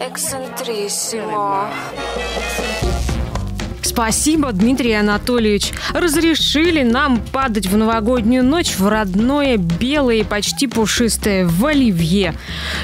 Эксцентриссимо. Спасибо, Дмитрий Анатольевич. Разрешили нам падать в новогоднюю ночь в родное белое и почти пушистое в оливье.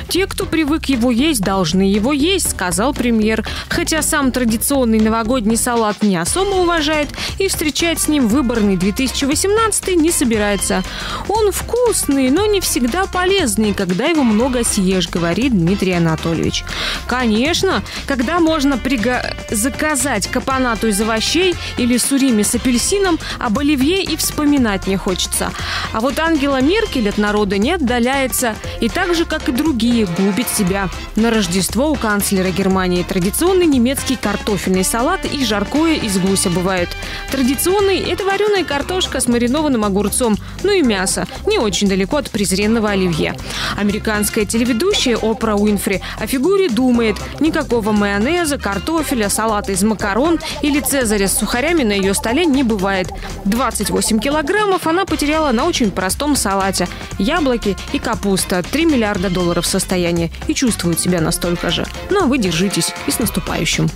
Те, кто привык его есть, должны его есть, сказал премьер. Хотя сам традиционный новогодний салат не особо уважает и встречать с ним выборный 2018 не собирается. Он вкусный, но не всегда полезный, когда его много съешь, говорит Дмитрий Анатольевич. Конечно, когда можно приго... заказать капонату из овощей или сурими с апельсином, об оливье и вспоминать не хочется. А вот Ангела Меркель от народа не отдаляется и так же, как и другие, губит себя. На Рождество у канцлера Германии традиционный немецкий картофельный салат и жаркое из гуся бывает. Традиционный – это вареная картошка с маринованным огурцом, ну и мясо, не очень далеко от презренного оливье. Американская телеведущая Опра Уинфри о фигуре думает – никакого майонеза, картофеля, салата из макарон или цезаря с сухарями на ее столе не бывает. 28 килограммов она потеряла на очень простом салате. Яблоки и капуста. 3 миллиарда долларов состояние. И чувствует себя настолько же. Ну а вы держитесь. И с наступающим.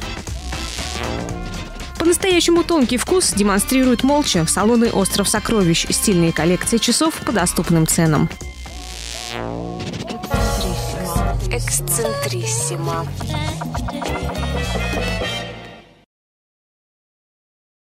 По-настоящему тонкий вкус демонстрирует молча салоны «Остров сокровищ». Стильные коллекции часов по доступным ценам. Эксцентриссимо.